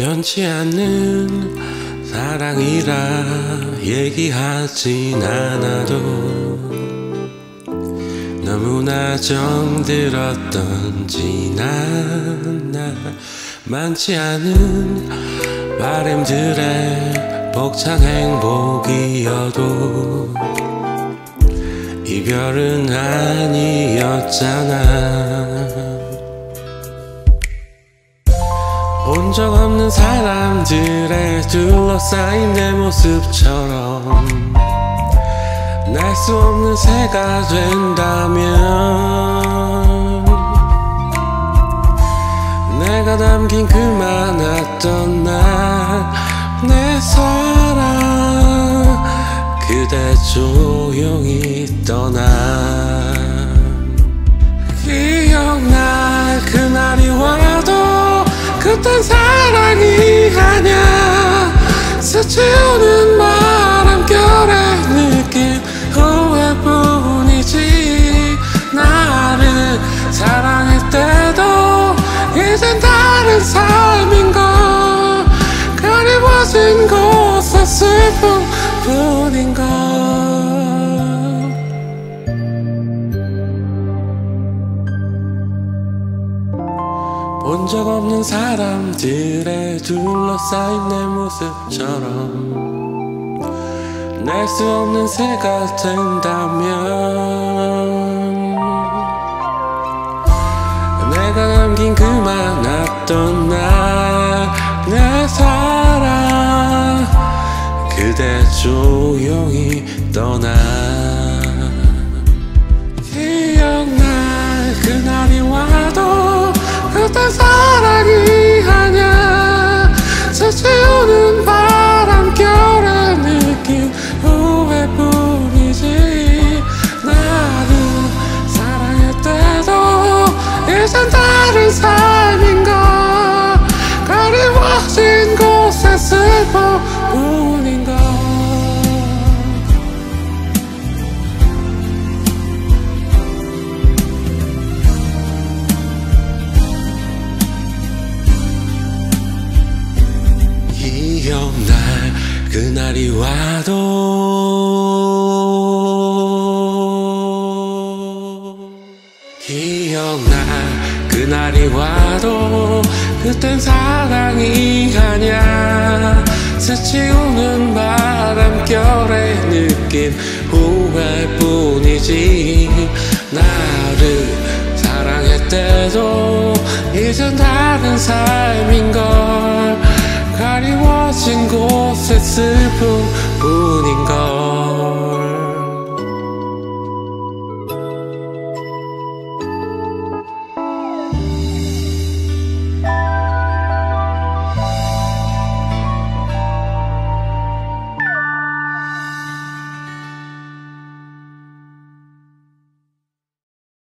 변치 않는 사랑이라 얘기하진 않아도 너무나 정들었던 지난 날 많지 않은 바램들의 벅찬 행복이어도 이별은 아니었잖아. 본 적 없는 사람들에 둘러싸인 내 모습처럼 날 수 없는 새가 된다면 조용히 떠나. 기억날 그날이 와도 그땐 사랑이 아냐 스치우는 바람결의 느낌 후회뿐이지. 나를 사랑했대도 이젠 다른 삶인걸 그리워진 곳에 슬픔 뿐인걸 본적 없는 사람들에 둘러싸인 내 모습처럼 날 수 없는 새가 된다면 내가 남긴 그 많았던 조용히 떠나 기억날 그날이 와도. 기억날 그날이 와도 그땐 사랑이 아냐 스치우는 바람결의 느낌 후회 뿐이지. 나를 사랑했대도 이젠 다른 삶인걸 가리워진 곳의 슬픔 뿐인가